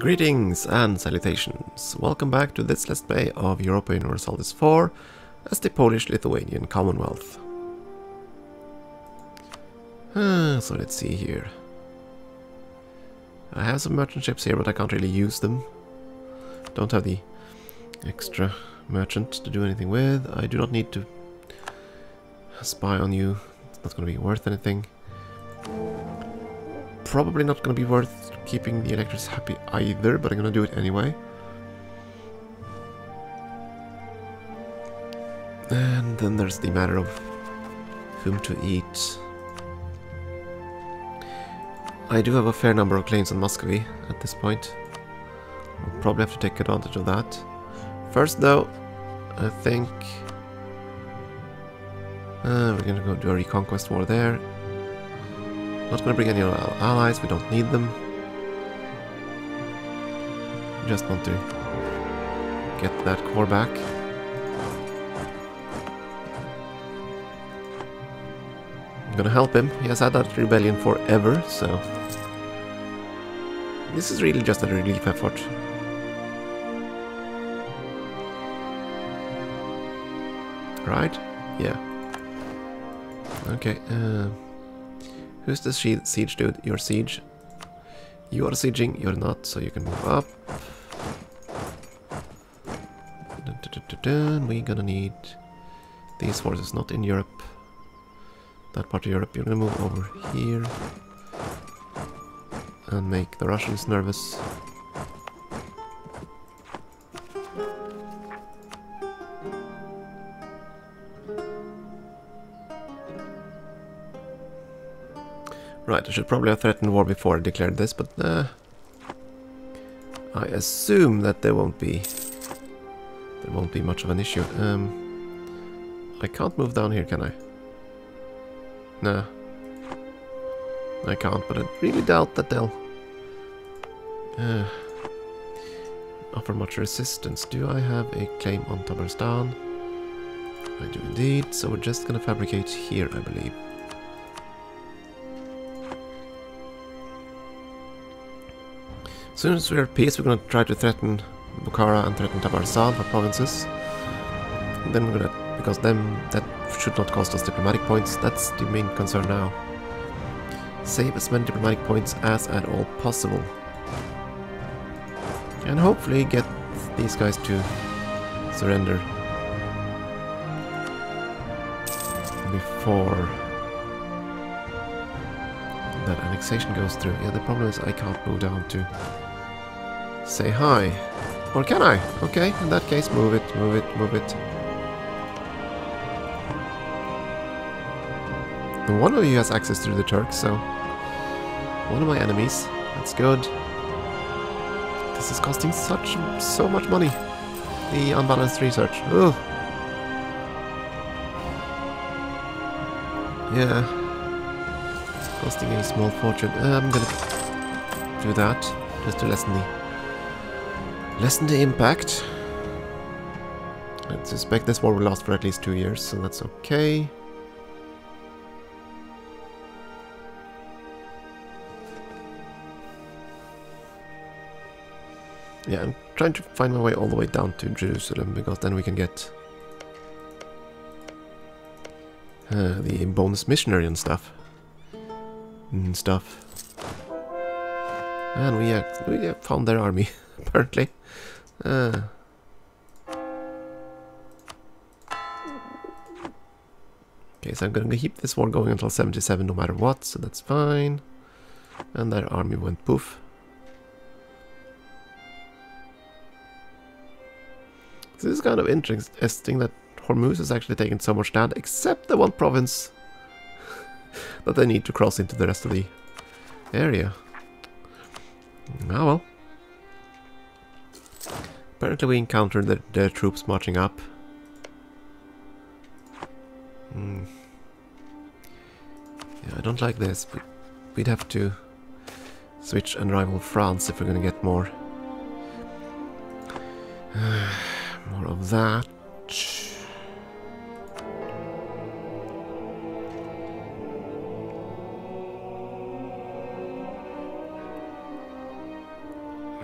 Greetings and salutations. Welcome back to this Let's Play of Europa Universalis 4 as the Polish-Lithuanian Commonwealth. Uh, so let's see here. I have some merchant ships here, but I can't really use them. Don't have the extra merchant to do anything with. I do not need to spy on you. It's not going to be worth anything. Probably not going to be worth keeping the electors happy either, but I'm to do it anyway. And then there's the matter of whom to eat. I do have a fair number of claims on Muscovy at this point. I'll probably have to take advantage of that. First though, I think... Uh, we're gonna go do a reconquest war there. Not gonna bring any allies, we don't need them. Just want to get that core back. I'm gonna help him. He has had that rebellion forever, so... This is really just a relief effort. Right? Yeah. Okay, uh, Who's the siege dude? You're siege. You are sieging, you're not, so you can move up. We're gonna need these forces, not in Europe. That part of Europe, you're gonna move over here and make the Russians nervous. Right, I should probably have threatened war before I declared this, but uh, I assume that there won't be there won't be much of an issue. Um, I can't move down here, can I? No, I can't, but I really doubt that they'll uh, offer much resistance. Do I have a claim on Tabarstan? I do indeed, so we're just gonna fabricate here, I believe. Soon as we're at peace, we're gonna try to threaten Bukhara and threaten Tabarstan, our provinces. And then we're gonna, because then that should not cost us diplomatic points. That's the main concern now. Save as many diplomatic points as at all possible. And hopefully get these guys to surrender before that annexation goes through. Yeah, the problem is I can't move down to say hi. Or can I? Okay, in that case, move it, move it, move it. And one of you has access to the Turks, so... One of my enemies. That's good. This is costing such so much money. The unbalanced research. Ugh. Yeah. Costing a small fortune. Uh, I'm gonna do that. Just to lessen the lessen the impact. I suspect this war will last for at least two years, so that's okay. Yeah, I'm trying to find my way all the way down to Jerusalem, because then we can get uh, the bonus missionary and stuff. And stuff. And we, uh, we found their army, apparently. Uh. Okay, so I'm gonna keep this war going until 77 no matter what, so that's fine. And their army went poof. This is kind of interesting that Hormuz has actually taken so much land, except the one province that they need to cross into the rest of the area. Ah well. Apparently we encountered the, their troops marching up. Hmm. Yeah, I don't like this, we'd have to switch and rival France if we're gonna get more. more of that.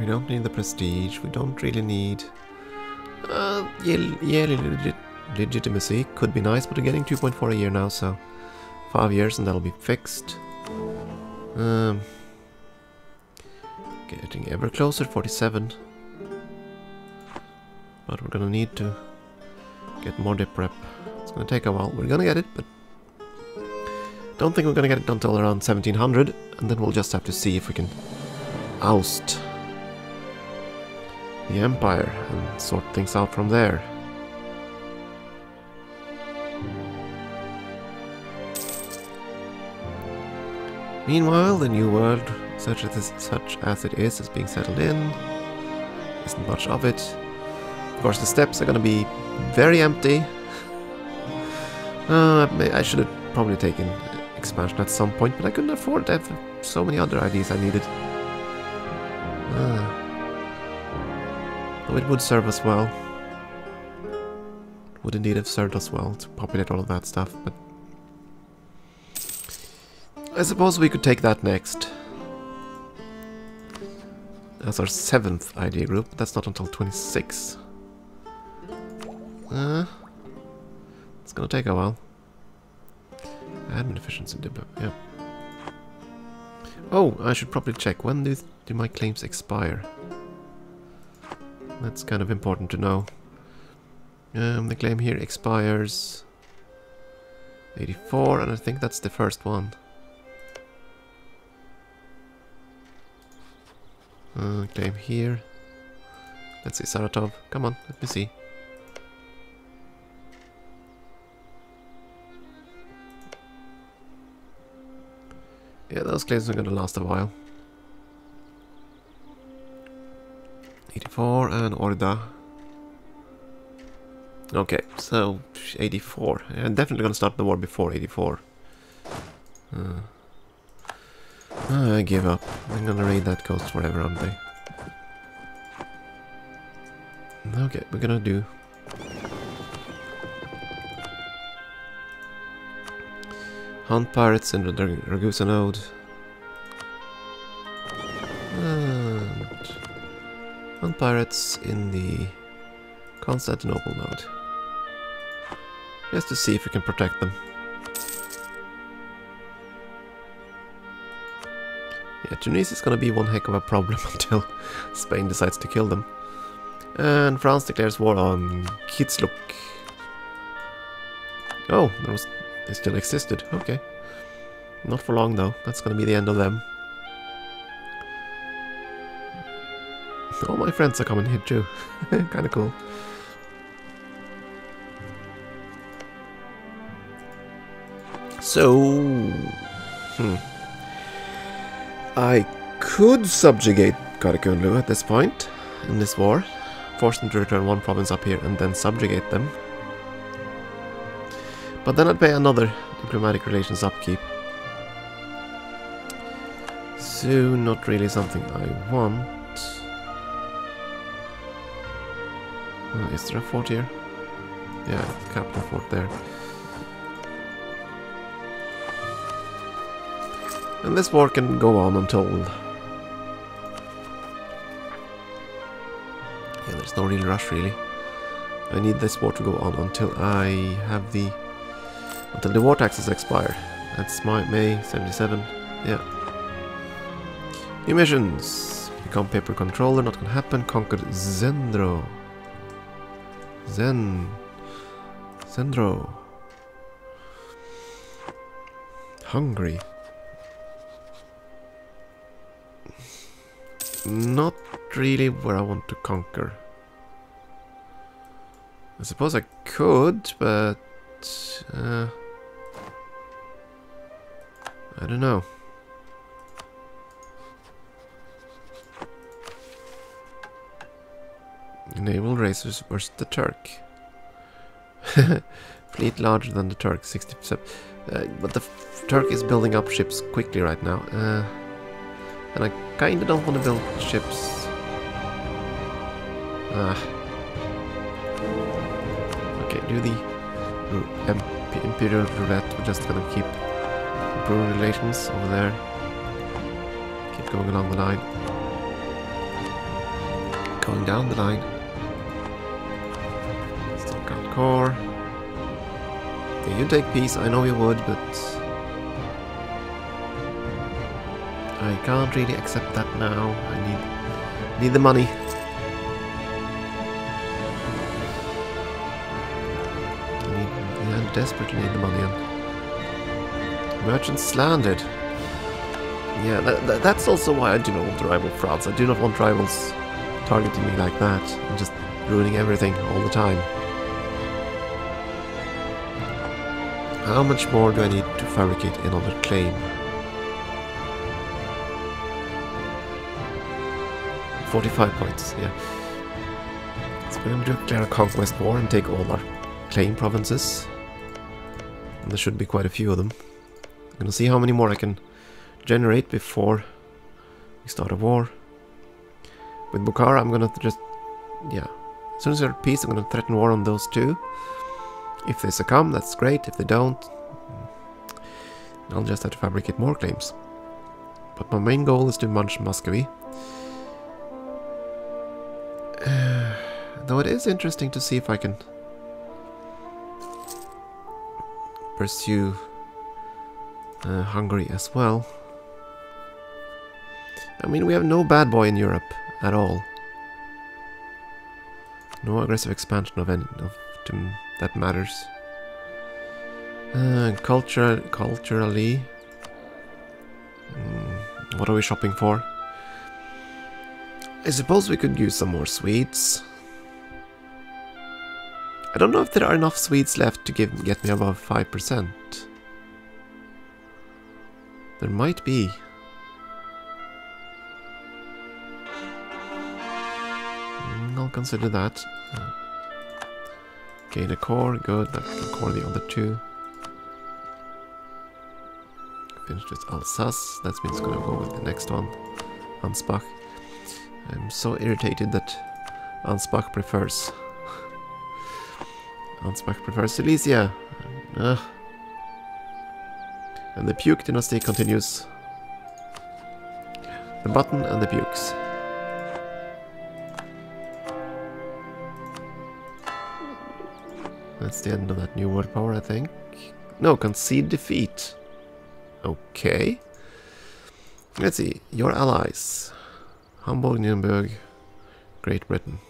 We don't need the prestige. We don't really need... Uh, legit legitimacy could be nice, but we're getting 2.4 a year now, so... Five years and that'll be fixed. Um, getting ever closer, 47. But we're gonna need to get more dip rep. It's gonna take a while. We're gonna get it, but don't think we're gonna get it until around 1700, and then we'll just have to see if we can oust the Empire and sort things out from there. Meanwhile, the new world, such as, such as it is, is being settled in. Isn't much of it. Of course, the steppes are going to be very empty. Uh, I should have probably taken expansion at some point, but I couldn't afford to have so many other ideas I needed. Uh, it would serve us well. Would indeed have served us well to populate all of that stuff, but I suppose we could take that next. That's our seventh idea group. That's not until 26. Uh, it's gonna take a while. Admin efficiency, yeah. Oh, I should probably check. When do, do my claims expire? That's kind of important to know. Um, the claim here expires 84, and I think that's the first one. Uh, claim here. Let's see, Saratov. Come on, let me see. Yeah, those claims are gonna last a while. 84 and Orda. Okay, so 84. I'm definitely gonna start the war before 84. Uh. I give up. I'm gonna raid that coast forever, aren't they? Okay, we're gonna do... Hunt pirates in the Ragusa node. Hunt pirates in the Constantinople node. Just to see if we can protect them. Yeah, Tunisia is gonna be one heck of a problem until Spain decides to kill them. And France declares war on Kitsluk. Oh, there was, they still existed. Okay. Not for long though. That's gonna be the end of them. All my friends are coming here too. Kinda cool. So... Hmm. I could subjugate Karakunlu at this point in this war, force them to return one province up here and then subjugate them. But then I'd pay another diplomatic relations upkeep. So, not really something I want. Oh, is there a fort here? Yeah, capital fort there. And this war can go on until... Yeah, there's no real rush really. I need this war to go on until I have the... Until the war taxes expire. That's my May 77. Yeah. New missions. Become papal controller, not gonna happen. Conquer Zendro. Zen. Zendro. Hungary. not really where I want to conquer. I suppose I could, but... Uh, I don't know. Naval racers versus the Turk. Fleet larger than the Turk, 60%. Uh, but the Turk is building up ships quickly right now. Uh, and I kinda don't want to build ships. Ah. Okay, do the Imperial Roulette. We're just gonna keep improving relations over there. Keep going along the line. Going down the line. Okay, you take peace, I know you would, but... I can't really accept that now. I need need the money. I need, desperately need the money. And merchants slandered. Yeah, that, that, that's also why I do not want to rival France. I do not want rivals targeting me like that and just ruining everything all the time. How much more do I need to fabricate another claim? 45 points, yeah. So we're going to declare a conquest war and take all our claim provinces. And there should be quite a few of them. I'm going to see how many more I can generate before we start a war. With Bukhara, I'm going to just... Yeah. As soon as they're peace, I'm going to threaten war on those two. If they succumb, that's great. If they don't, I'll just have to fabricate more claims. But my main goal is to munch Muscovy. Though it is interesting to see if I can pursue uh, Hungary as well. I mean, we have no bad boy in Europe at all. No aggressive expansion of any of to, that matters. Uh, culture, culturally, mm, what are we shopping for? I suppose we could use some more sweets. I don't know if there are enough sweets left to give, get me above 5%. There might be. Mm, I'll consider that. Uh, gain a core, good. That can core the other two. Finish this Alsace. That means gonna go with the next one. Ansbach. I'm so irritated that Ansbach prefers Ansbach prefers Silesia. Ugh. And the Puke dynasty continues. The button and the Pukes. That's the end of that new world power, I think. No, concede defeat. Okay. Let's see. Your allies. Hamburg, Nuremberg, Great Britain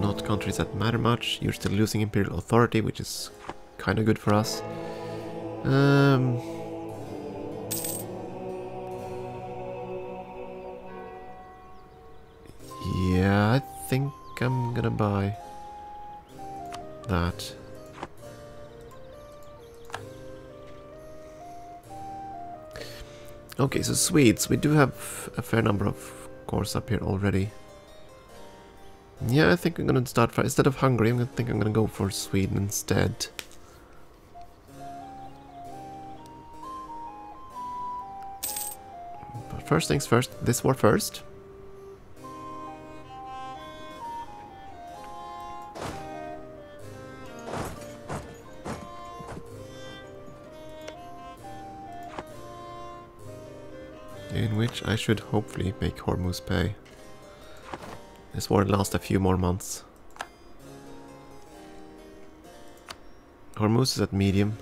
not countries that matter much. You're still losing imperial authority, which is kind of good for us. Um, yeah, I think I'm gonna buy that. Okay, so Swedes, we do have a fair number of cores up here already. Yeah, I think I'm gonna start for instead of Hungary. I'm gonna think I'm gonna go for Sweden instead. But first things first. This war first. Should hopefully make Hormuz pay. This war lasts a few more months. Hormuz is at medium.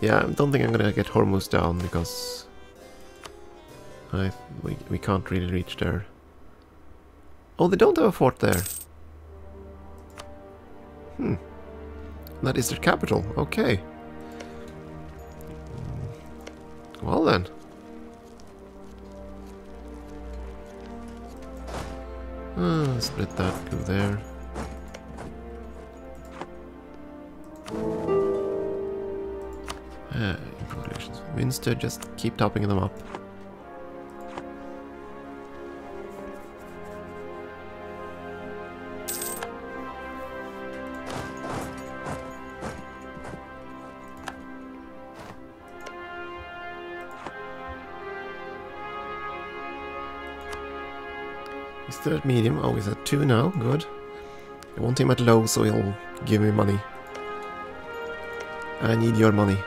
Yeah, I don't think I'm gonna get Hormuz down because I we we can't really reach there. Oh, they don't have a fort there. Hmm. That is their capital. Okay. Well then. Uh, split that, go there. Uh, with just keep topping them up. At medium. Oh, he's at 2 now. Good. I want him at low so he'll give me money. I need your money.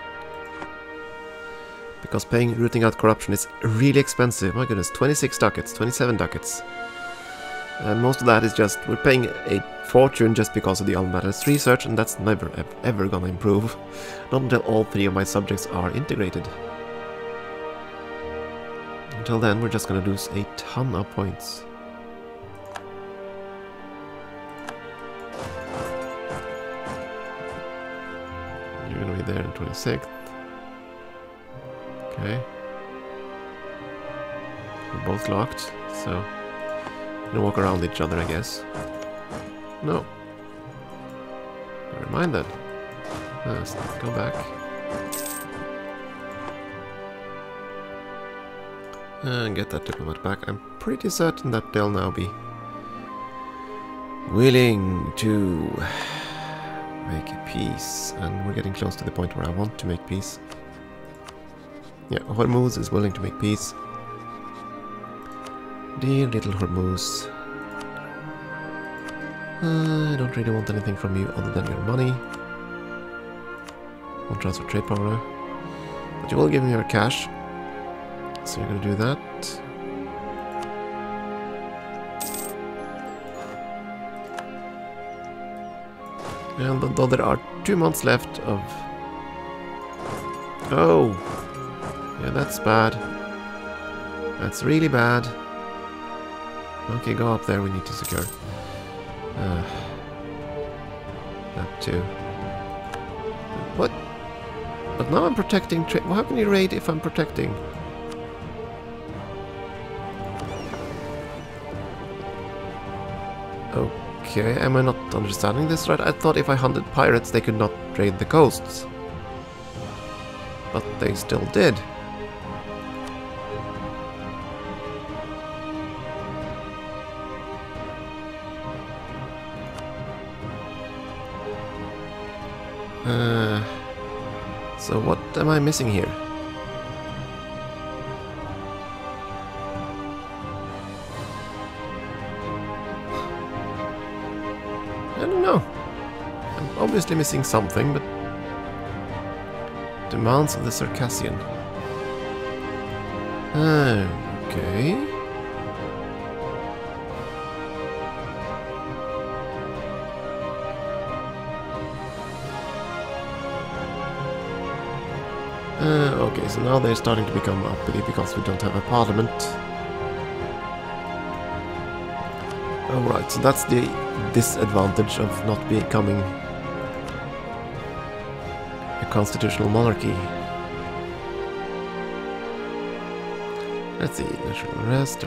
Because paying rooting out corruption is really expensive. My goodness, 26 ducats, 27 ducats. And most of that is just, we're paying a fortune just because of the unbalanced research, and that's never ever, ever gonna improve. Not until all three of my subjects are integrated. Until then, we're just gonna lose a ton of points. There in 26th. Okay. We're both locked, so... Gonna walk around each other, I guess. No. Never mind then. Uh, let's go back. And get that diplomat back. I'm pretty certain that they'll now be willing to make peace. And we're getting close to the point where I want to make peace. Yeah, Hormuz is willing to make peace. Dear little Hormuz. Uh, I don't really want anything from you other than your money. Won't transfer trade power. But you will give me your cash. So you're gonna do that. And though there are two months left of... Oh! Yeah, that's bad. That's really bad. Okay, go up there, we need to secure. Uh, that too. What? But now I'm protecting well How can you raid if I'm protecting? Okay, am I not understanding this right? I thought if I hunted pirates they could not raid the coasts. But they still did. Uh, so what am I missing here? I don't know. I'm obviously missing something, but... Demands of the Circassian. Okay... Uh, okay, so now they're starting to become uppity because we don't have a parliament. Alright, so that's the disadvantage of not becoming a constitutional monarchy. Let's see, national unrest,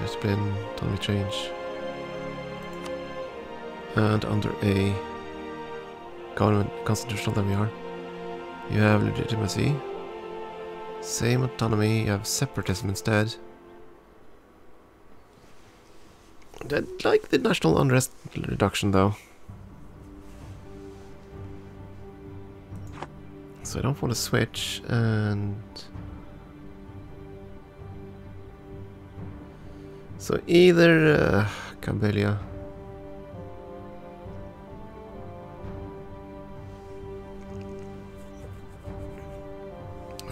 discipline, autonomy change. And under a government constitutional than we are. You have legitimacy. Same autonomy, you have separatism instead. I like the national unrest reduction though. So I don't want to switch and... So either uh,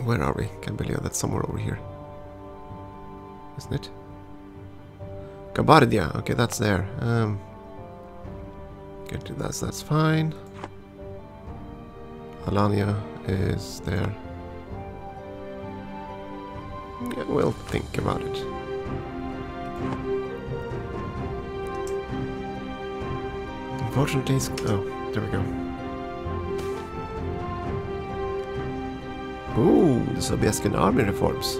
Where are we? Cambelia, that's somewhere over here. Isn't it? Kabardia, okay, that's there. Um, get to that, that's fine. Alania is there. Yeah, we'll think about it. Unfortunately, oh, there we go. Ooh, the Sobieskian army reforms.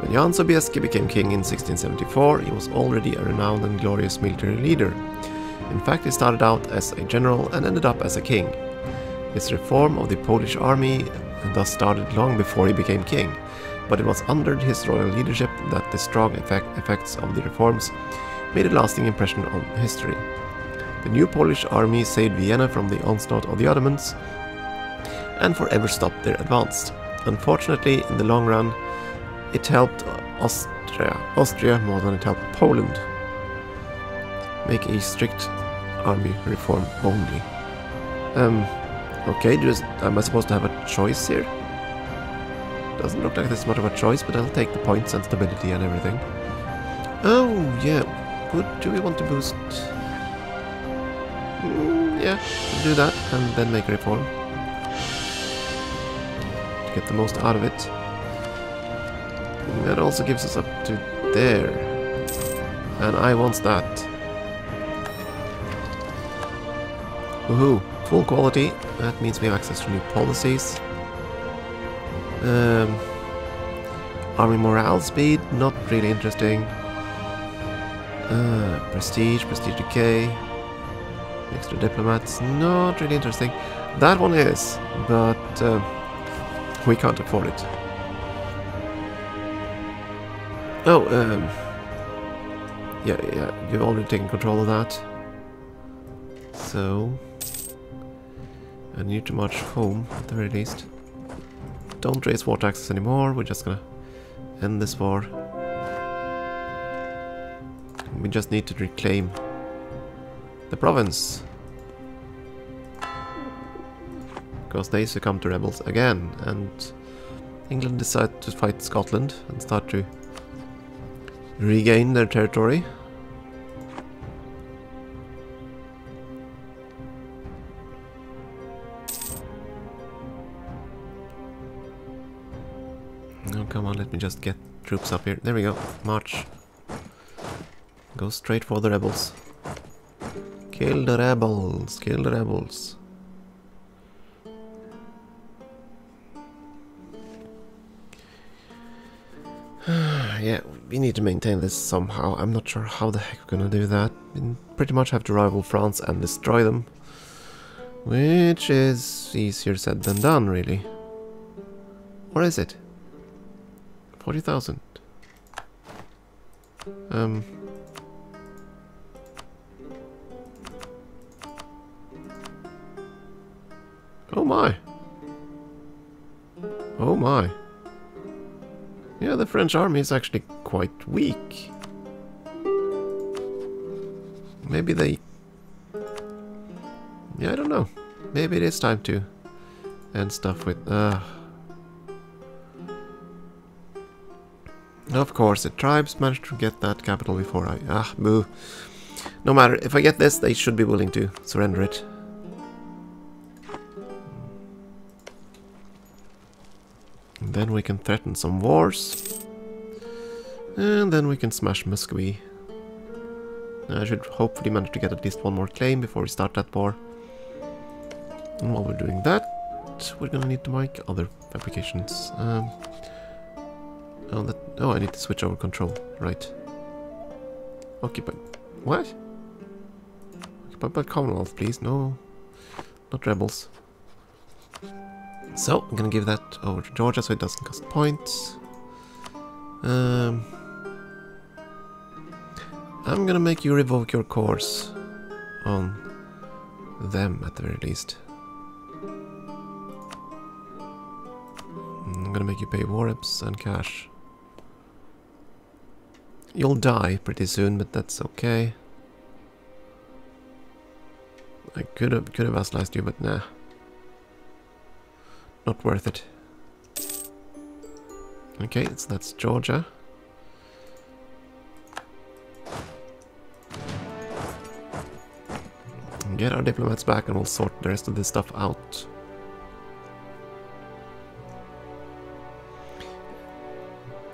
When Jan Sobieski became king in 1674, he was already a renowned and glorious military leader. In fact, he started out as a general and ended up as a king. His reform of the Polish army uh, thus started long before he became king, but it was under his royal leadership that the strong effect effects of the reforms made a lasting impression on history. The new Polish army saved Vienna from the onslaught of the Ottomans and forever stopped their advance. Unfortunately, in the long run, it helped Austria, Austria more than it helped Poland make a strict army reform only. Um, okay, just, am I supposed to have a choice here? Doesn't look like there's much of a choice, but I'll take the points and stability and everything. Oh, yeah. would, do we want to boost? Mm, yeah, do that and then make reform. To get the most out of it. That also gives us up to there. And I want that. Woohoo! Full quality. That means we have access to new policies. Um, army morale speed, not really interesting. Uh, prestige, prestige decay. Extra diplomats, not really interesting. That one is, but uh, we can't afford it. Oh, um, yeah, yeah, you've already taken control of that. So, I need to march home at the very least. Don't raise war taxes anymore, we're just gonna end this war. We just need to reclaim the province. Because they succumb to rebels again, and England decide to fight Scotland and start to regain their territory. Oh, come on, let me just get troops up here. There we go. March. Go straight for the rebels. Kill the rebels. Kill the rebels. Yeah, we need to maintain this somehow. I'm not sure how the heck we're gonna do that. We pretty much have to rival France and destroy them. Which is easier said than done, really. Or is it? 40,000. Um... Oh my. Oh my. Yeah, the French army is actually quite weak. Maybe they... Yeah, I don't know. Maybe it is time to end stuff with... Uh... Of course, the tribes managed to get that capital before I... Ah, boo. No matter, if I get this, they should be willing to surrender it. Then we can threaten some wars. And then we can smash Muscovy. I should hopefully manage to get at least one more claim before we start that war. And while we're doing that, we're gonna need to make other fabrications. Um, oh, that, oh, I need to switch over control. Right. Occupy. What? Occupied by Commonwealth, please. No, not rebels. So, I'm gonna give that over to Georgia so it doesn't cost points. Um, I'm gonna make you revoke your course on them at the very least. I'm gonna make you pay warps and cash. You'll die pretty soon, but that's okay. I could have could have vassalized you, but nah. Not worth it. Okay, so that's Georgia. Get our diplomats back and we'll sort the rest of this stuff out.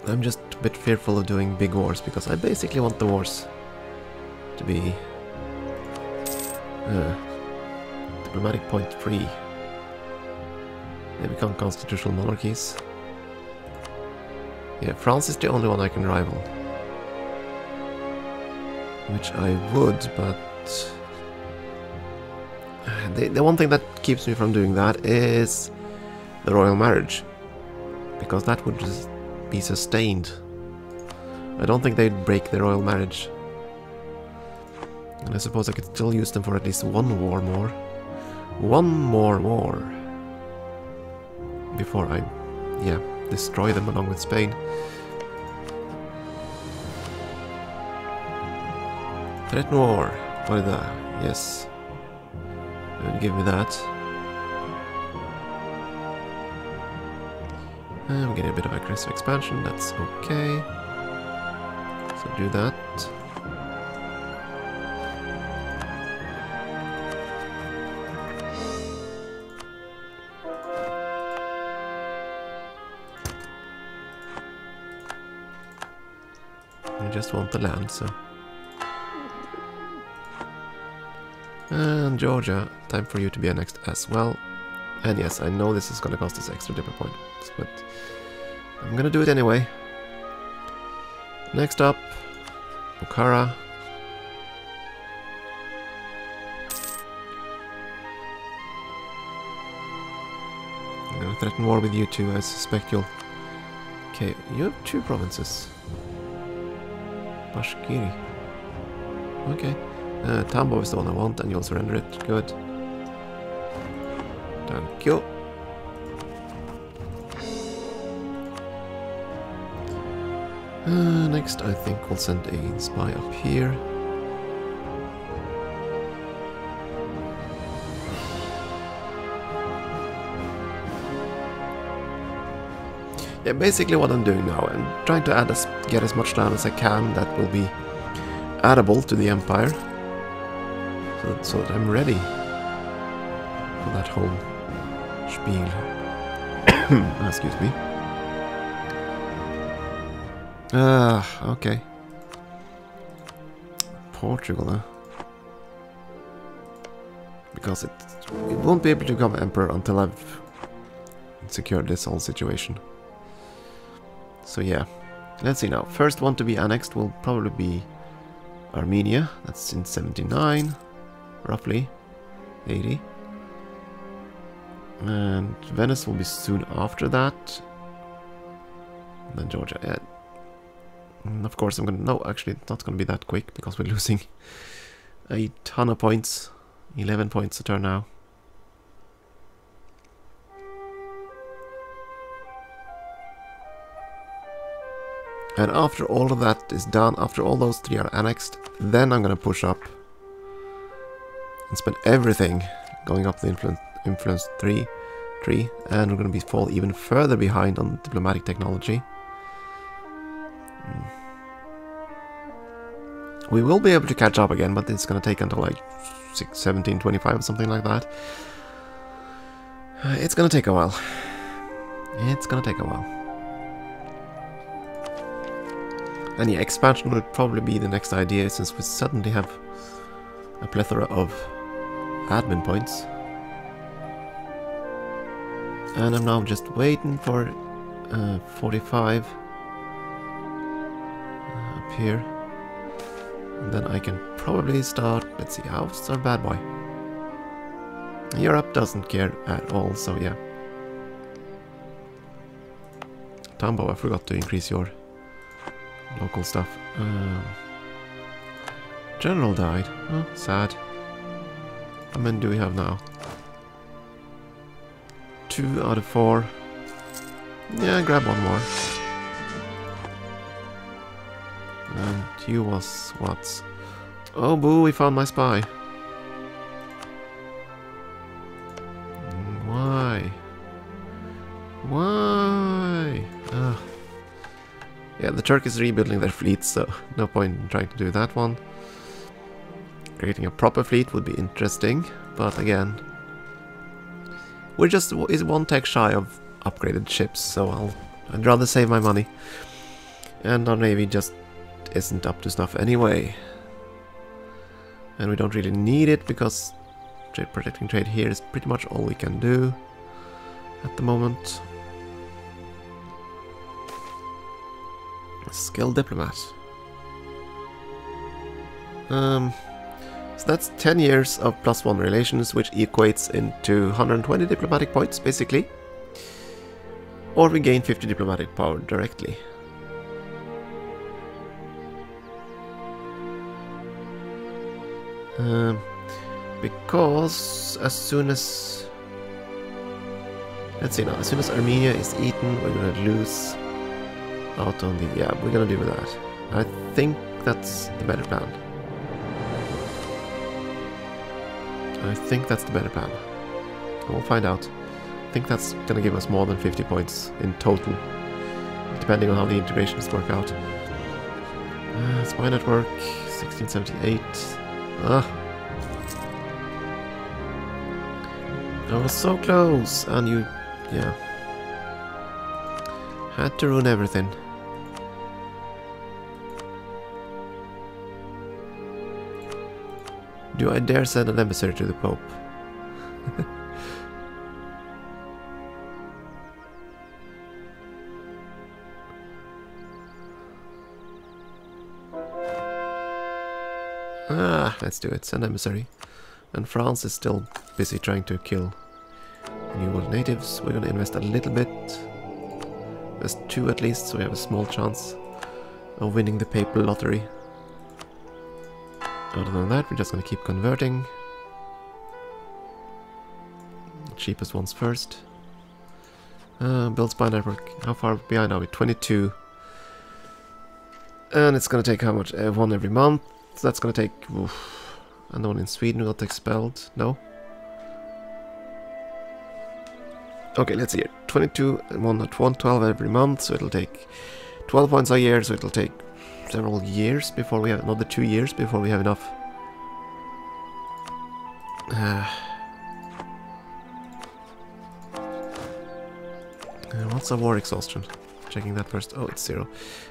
I'm just a bit fearful of doing big wars because I basically want the wars to be uh, diplomatic point free. They become constitutional monarchies. Yeah, France is the only one I can rival. Which I would, but... Uh, the, the one thing that keeps me from doing that is the royal marriage. Because that would just be sustained. I don't think they'd break the royal marriage. And I suppose I could still use them for at least one war more. One more war. Before I, yeah, destroy them along with Spain. Threaten war. Is that? Yes. Give me that. We're getting a bit of aggressive expansion, that's okay. So do that. Just want the land, so... And Georgia, time for you to be annexed as well. And yes, I know this is gonna cost us extra dipper points, but I'm gonna do it anyway. Next up, Bukhara. I'm gonna threaten war with you too, I suspect you'll... Okay, you have two provinces. Bashkiri. Okay. Uh, Tambo is the one I want and you'll surrender it. Good. Thank you. Uh, next, I think we'll send a spy up here. Yeah, basically what I'm doing now, I'm trying to add as, get as much land as I can that will be addable to the Empire. So that, so that I'm ready for that whole spiel. Excuse me. Ah, okay. Portugal, huh? Because it, it won't be able to become emperor until I've secured this whole situation. So yeah, let's see now. First one to be annexed will probably be Armenia. That's in 79, roughly. 80. And Venice will be soon after that. And then Georgia. Yeah. And of course I'm gonna... No, actually it's not gonna be that quick because we're losing a ton of points. 11 points a turn now. And after all of that is done, after all those three are annexed, then I'm gonna push up and spend everything going up the influence, influence 3 tree, and we're gonna be fall even further behind on diplomatic technology. Hmm. We will be able to catch up again, but it's gonna take until like 6, 17, 25 or something like that. It's gonna take a while. It's gonna take a while. And yeah, expansion would probably be the next idea since we suddenly have a plethora of admin points. And I'm now just waiting for uh, 45 uh, up here. And then I can probably start, let's see, how's our bad boy? Europe doesn't care at all, so yeah. Tambo, I forgot to increase your local stuff. Um, General died. Sad. How many do we have now? Two out of four. Yeah, grab one more. And you was what? Oh boo, we found my spy. Turk is rebuilding their fleet, so no point in trying to do that one. Creating a proper fleet would be interesting, but again, we're just is one tech shy of upgraded ships, so I'll I'd rather save my money. And our navy just isn't up to snuff anyway. And we don't really need it because trade protecting trade here is pretty much all we can do at the moment. Skilled diplomat. Um, so that's 10 years of plus 1 relations, which equates into 120 diplomatic points, basically. Or we gain 50 diplomatic power directly. Um, because as soon as... Let's see now, as soon as Armenia is eaten, we're gonna lose out on the... Yeah, we're gonna do with that. I think that's the better plan. I think that's the better plan. We'll find out. I think that's gonna give us more than 50 points in total. Depending on how the integrations work out. Uh, spy network, 1678. Ah. I was so close, and you... yeah. Had to ruin everything. Do I dare send an emissary to the Pope? ah, let's do it. Send an emissary. And France is still busy trying to kill New World natives. We're gonna invest a little bit. There's two at least, so we have a small chance of winning the papal lottery. Other than that, we're just gonna keep converting. Cheapest ones first. Uh, build spy network. How far behind are we? 22. And it's gonna take how much? Uh, one every month. So that's gonna take... Oof. And the one in Sweden got expelled. No? Okay, let's see here. 22 and one at 112 every month, so it'll take 12 points a year, so it'll take several years before we have another two years before we have enough. Uh, what's a war exhaustion? Checking that first. Oh, it's zero.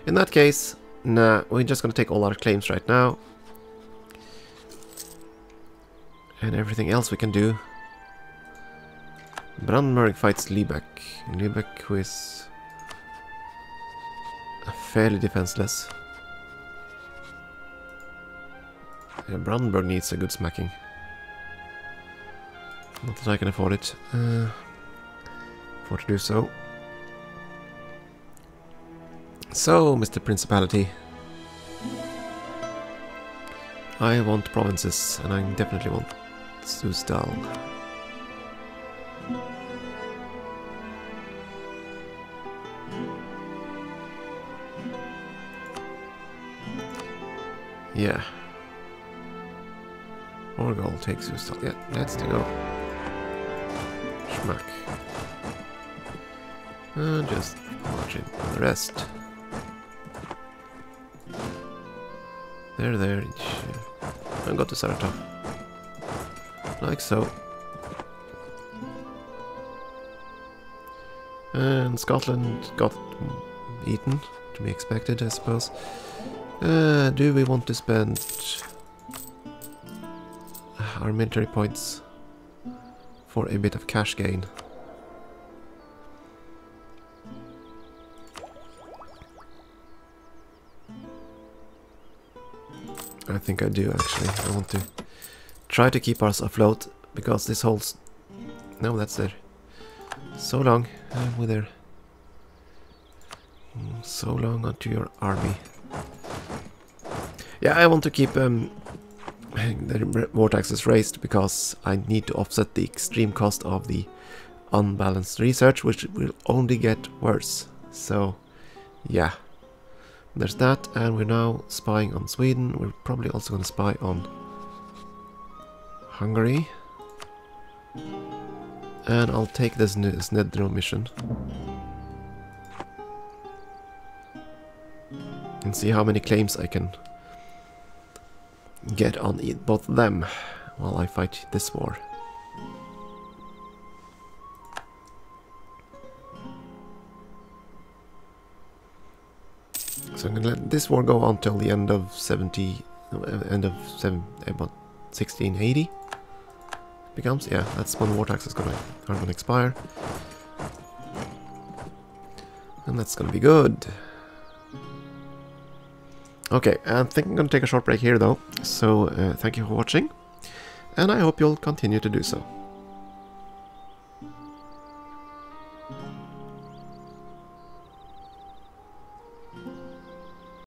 In that case, nah, we're just gonna take all our claims right now. And everything else we can do Brandenburg fights Lübeck. Lübeck is fairly defenseless. Yeah, Brandenburg needs a good smacking. Not that I can afford it. Uh, afford to do so. So, Mr. Principality. I want provinces, and I definitely want Suzdal. Yeah. Orgol takes you still. Yeah, let's go. Schmack. And just watching the rest. There, there. And go to Saratov. Like so. And Scotland got eaten, to be expected, I suppose. Uh, do we want to spend our military points for a bit of cash gain? I think I do actually. I want to try to keep us afloat because this holds... No, that's there. So long, uh, with there. Mm, so long onto your army. Yeah, I want to keep um, the war taxes raised because I need to offset the extreme cost of the unbalanced research, which will only get worse. So, yeah. There's that, and we're now spying on Sweden. We're probably also going to spy on Hungary. And I'll take this Snedro mission. And see how many claims I can get on both of them while I fight this war. So I'm gonna let this war go on till the end of 70, end of seven, eh, about 1680. Becomes yeah, that's when war tax is gonna are gonna expire, and that's gonna be good. Okay, I think I'm going to take a short break here though, so uh, thank you for watching, and I hope you'll continue to do so.